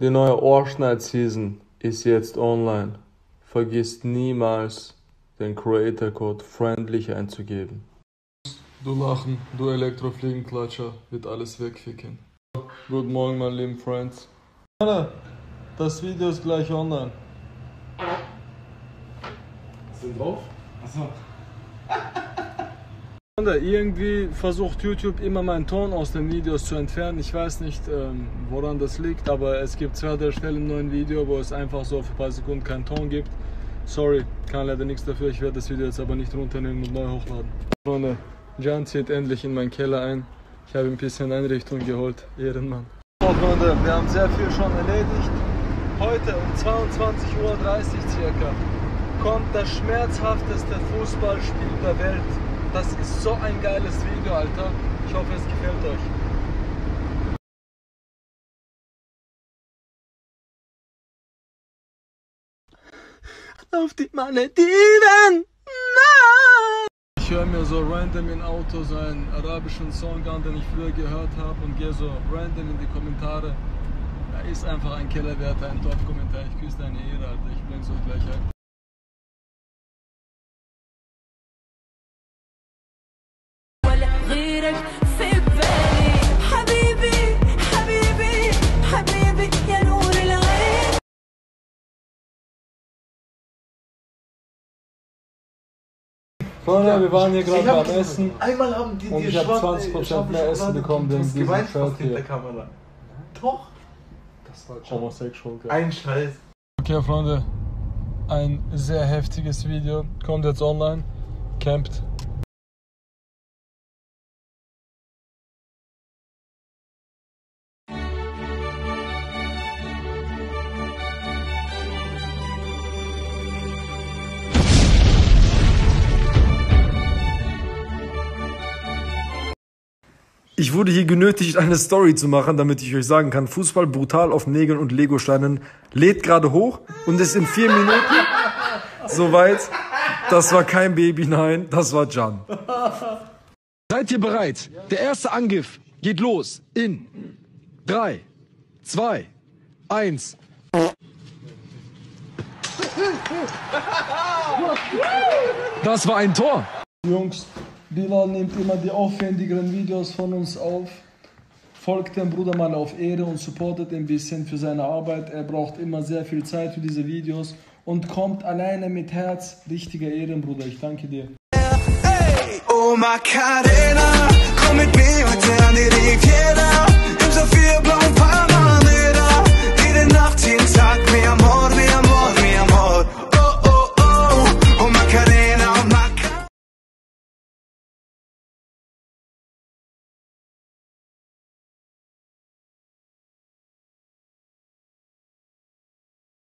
die neue Ohrschneid-Season ist jetzt online. Vergiss niemals, den Creator Code FRIENDLY einzugeben. Du Lachen, du Elektrofliegenklatscher, wird alles wegficken. Guten Morgen, meine lieben Friends. Das Video ist gleich online. Sind drauf? Achso. Irgendwie versucht YouTube immer meinen Ton aus den Videos zu entfernen. Ich weiß nicht, ähm, woran das liegt, aber es gibt zwei, drei Stellen im neuen Video, wo es einfach so für ein paar Sekunden keinen Ton gibt. Sorry, kann leider nichts dafür. Ich werde das Video jetzt aber nicht runternehmen und neu hochladen. Freunde, Jan zieht endlich in meinen Keller ein. Ich habe ein bisschen Einrichtung geholt. Ehrenmann. So, Freunde, wir haben sehr viel schon erledigt. Heute um 22.30 Uhr circa kommt das schmerzhafteste Fußballspiel der Welt. Das ist so ein geiles Video, Alter. Ich hoffe, es gefällt euch. Auf die Malediven! Nein! Ich höre mir so random im Auto so einen arabischen Song an, den ich früher gehört habe und gehe so random in die Kommentare. Da ist einfach ein Kellerwärter, ein Top-Kommentar. Ich küsse deine Ehre, Alter. Ich blende so gleich ein. Freunde, ja, wir waren hier gerade beim Essen. Einmal haben die, und ich habe 20% mehr Essen bekommen wegen diesem Shirt hier. Der Kamera. Doch. Das war schon homosexual. Ja. Ein Scheiß. Okay, Freunde. Ein sehr heftiges Video kommt jetzt online. Campt Ich wurde hier genötigt, eine Story zu machen, damit ich euch sagen kann, Fußball brutal auf Nägeln und Legosteinen lädt gerade hoch und ist in vier Minuten soweit. Das war kein Baby, nein, das war Jan. Seid ihr bereit? Der erste Angriff geht los in 3, 2, 1. Das war ein Tor. Jungs, Bilal nimmt immer die aufwendigeren Videos von uns auf. Folgt dem Bruder mal auf Ehre und supportet ein bisschen für seine Arbeit. Er braucht immer sehr viel Zeit für diese Videos und kommt alleine mit Herz. Richtiger Ehrenbruder, ich danke dir. Hey, oh Macarena, komm mit mir heute an die Riviera.